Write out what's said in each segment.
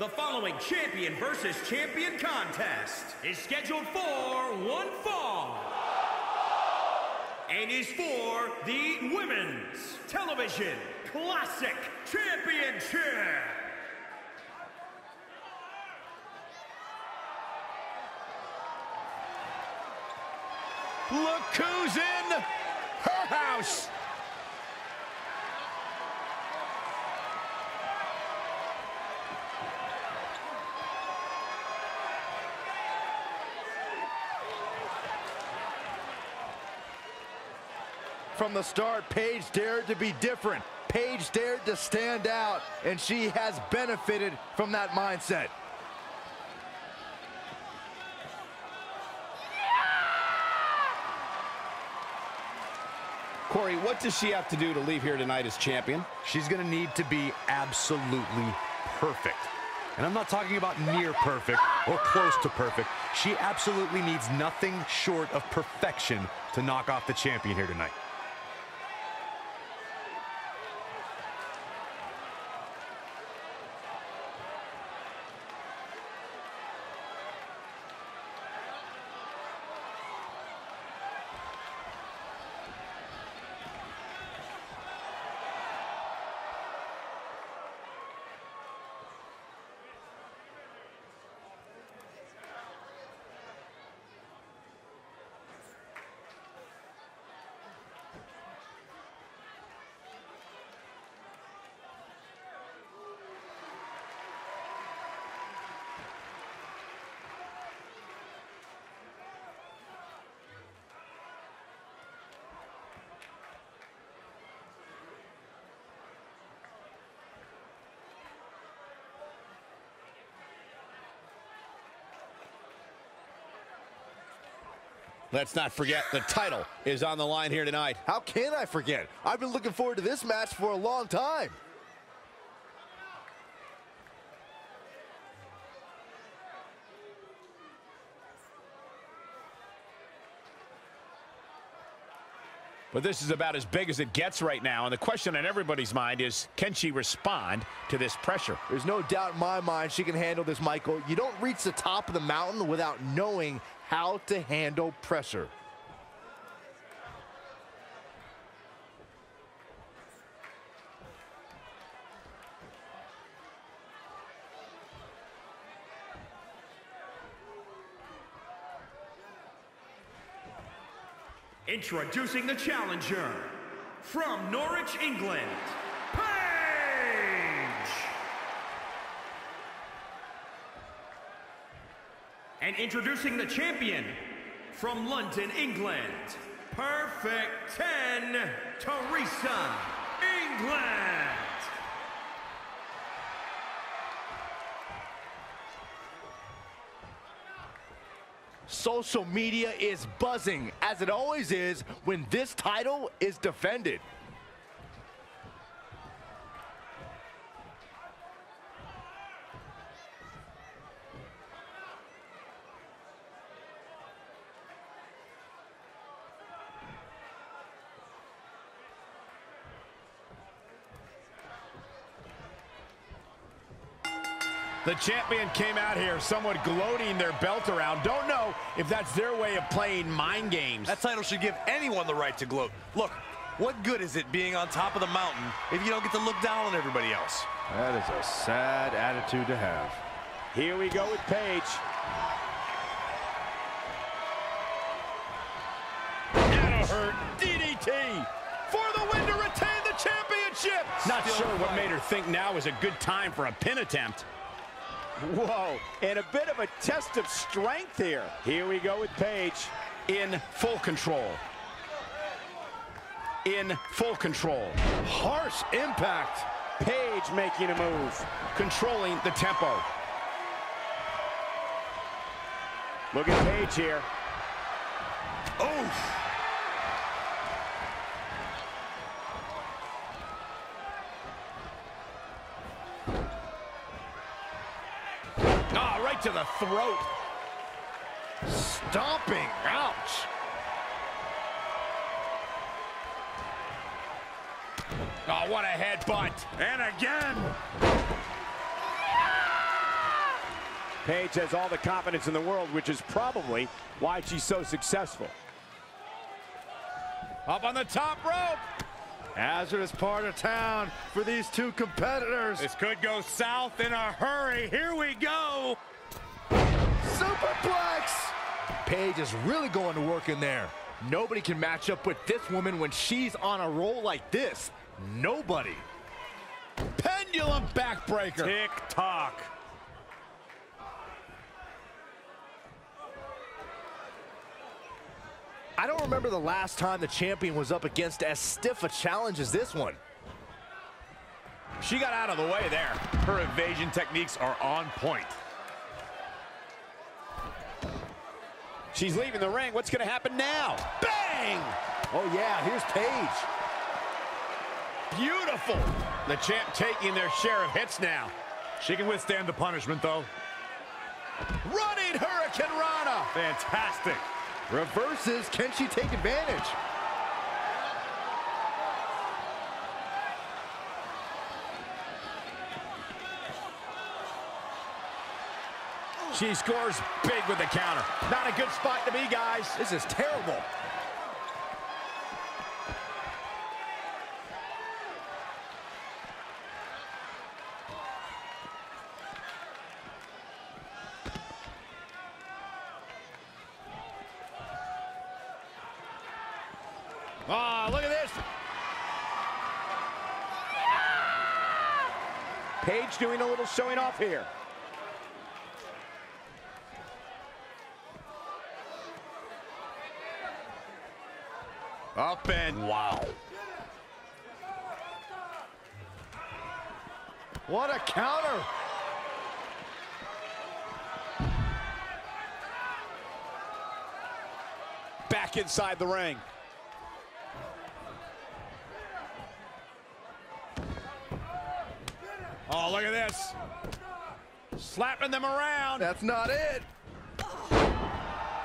The following champion versus champion contest is scheduled for one fall and is for the Women's Television Classic Championship. Look who's in her house. From the start, Paige dared to be different. Paige dared to stand out, and she has benefited from that mindset. Corey, what does she have to do to leave here tonight as champion? She's going to need to be absolutely perfect. And I'm not talking about near perfect or close to perfect. She absolutely needs nothing short of perfection to knock off the champion here tonight. Let's not forget the title is on the line here tonight. How can I forget? I've been looking forward to this match for a long time. But this is about as big as it gets right now. And the question on everybody's mind is, can she respond to this pressure? There's no doubt in my mind she can handle this, Michael. You don't reach the top of the mountain without knowing how to handle pressure. Introducing the challenger from Norwich, England! And introducing the champion from London, England, Perfect 10, Teresa England! Social media is buzzing, as it always is when this title is defended. The champion came out here somewhat gloating their belt around. Don't know if that's their way of playing mind games. That title should give anyone the right to gloat. Look, what good is it being on top of the mountain if you don't get to look down on everybody else? That is a sad attitude to have. Here we go with Paige. That'll hurt. DDT for the win to retain the championship. Not Still sure what fighting. made her think now is a good time for a pin attempt. Whoa, and a bit of a test of strength here. Here we go with Paige in full control. In full control. Harsh impact. Paige making a move. Controlling the tempo. Look at Paige here. Oof. Right to the throat. Stomping. Ouch. Oh, what a headbutt. And again. Paige has all the confidence in the world, which is probably why she's so successful. Up on the top rope. Hazardous part of town for these two competitors. This could go south in a hurry. Here we go. Superplex! Paige is really going to work in there. Nobody can match up with this woman when she's on a roll like this. Nobody. Pendulum backbreaker. Tick I don't remember the last time the champion was up against as stiff a challenge as this one. She got out of the way there. Her evasion techniques are on point. She's leaving the ring. What's going to happen now? Bang! Oh yeah, here's Paige. Beautiful. The champ taking their share of hits now. She can withstand the punishment, though. Running Hurricanrana. Fantastic. Reverses, can she take advantage? She scores big with the counter. Not a good spot to be, guys. This is terrible. Ah, look at this. Paige doing a little showing off here. Up and wow. What a counter. Back inside the ring. Oh, look at this. Slapping them around. That's not it.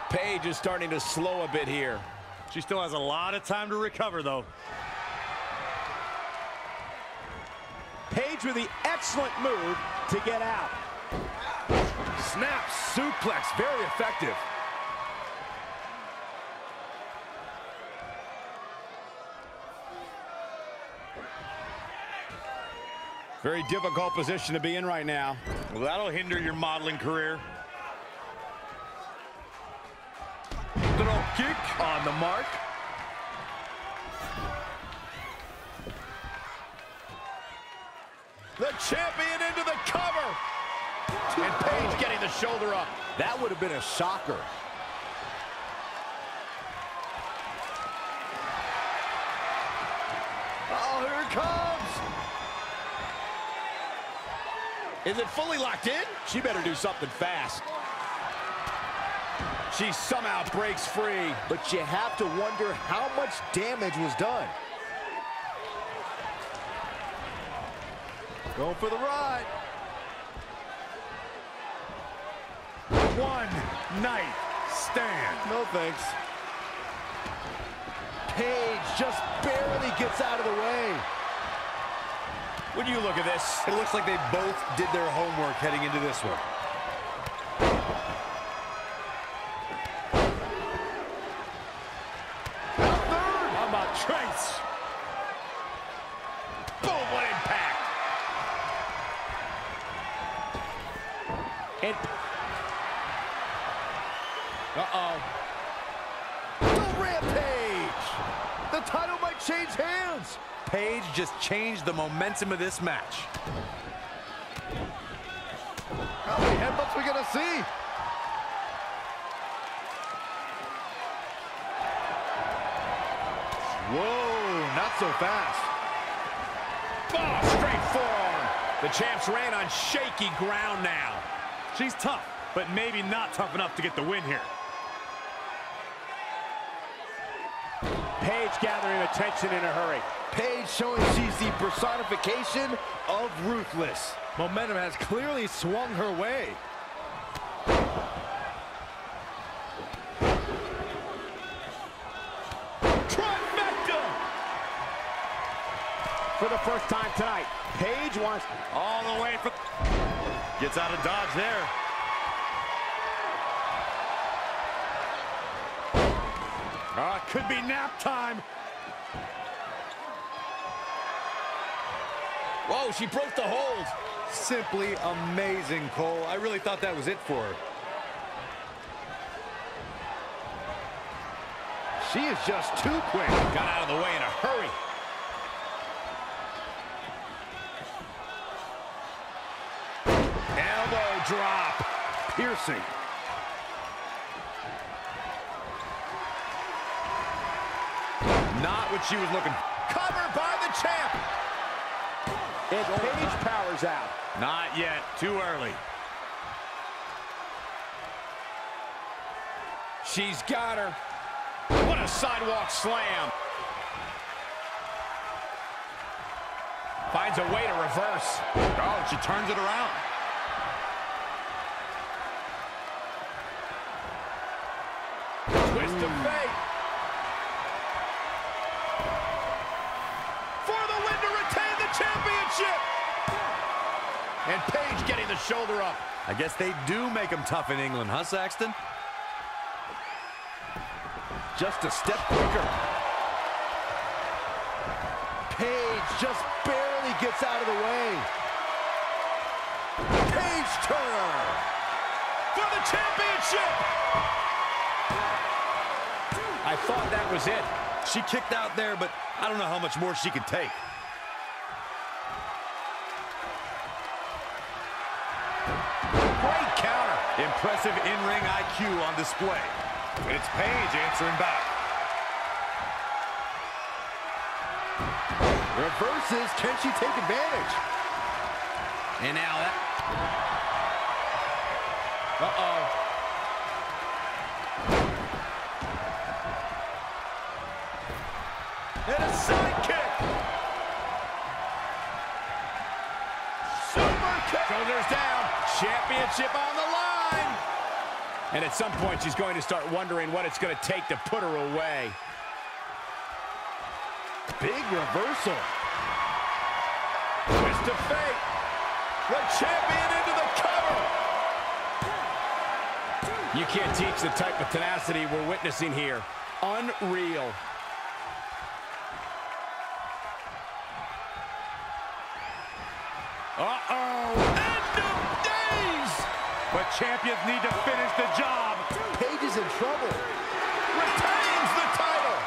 Paige is starting to slow a bit here. She still has a lot of time to recover, though. Paige with the excellent move to get out. Snap suplex, very effective. Very difficult position to be in right now. Well, that'll hinder your modeling career. Throw kick on the mark. The champion into the cover. And Paige getting the shoulder up. That would have been a shocker. Oh, here it comes. Is it fully locked in? She better do something fast. She somehow breaks free. But you have to wonder how much damage was done. Going for the ride. One night stand. No thanks. Paige just barely gets out of the way. When you look at this, It looks like they both did their homework heading into this one. how about Trace? Boom, what impact. And Uh-oh. The Rampage! The title might change hands. Paige just changed the momentum of this match. How many headbutts we gonna see? Whoa, not so fast. Oh, straight forearm. The champs ran on shaky ground now. She's tough, but maybe not tough enough to get the win here. Paige gathering attention in a hurry. Paige showing she's the personification of Ruthless. Momentum has clearly swung her way. Trifecta! For the first time tonight, Paige wants all the way for... Gets out of dodge there. Ah, uh, could be nap time. Whoa, she broke the hold. Simply amazing, Cole. I really thought that was it for her. She is just too quick. Got out of the way in a hurry. Elbow drop. Piercing. Not what she was looking for. Cover by the champ. And Paige powers out. Not yet. Too early. She's got her. What a sidewalk slam. Finds a way to reverse. Oh, she turns it around. And Paige getting the shoulder up. I guess they do make them tough in England, huh, Saxton? Just a step quicker. Paige just barely gets out of the way. Paige turn for the championship. I thought that was it. She kicked out there, but I don't know how much more she could take. Impressive in-ring IQ on display. It's Paige answering back. Reverses. Can she take advantage? And now that... Uh-oh. And a side kick. Super kick. Shoulders down. Championship on the line. And at some point, she's going to start wondering what it's going to take to put her away. Big reversal. Twist of fate. The champion into the cover. You can't teach the type of tenacity we're witnessing here. Unreal. Uh-oh. End of days. But champions need to finish the job. Paige is in trouble. Retains the title.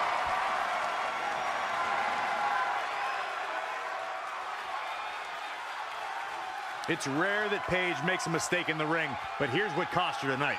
It's rare that Paige makes a mistake in the ring, but here's what cost her tonight.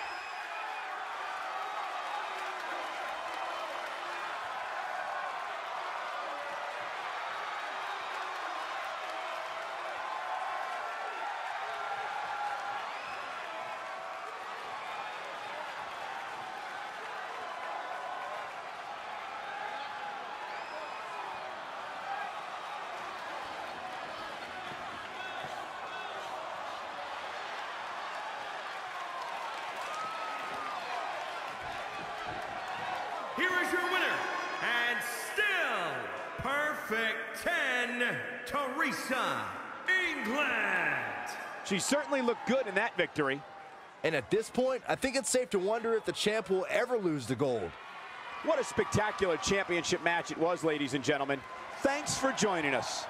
Teresa England. She certainly looked good in that victory. And at this point, I think it's safe to wonder if the champ will ever lose the gold. What a spectacular championship match it was, ladies and gentlemen. Thanks for joining us.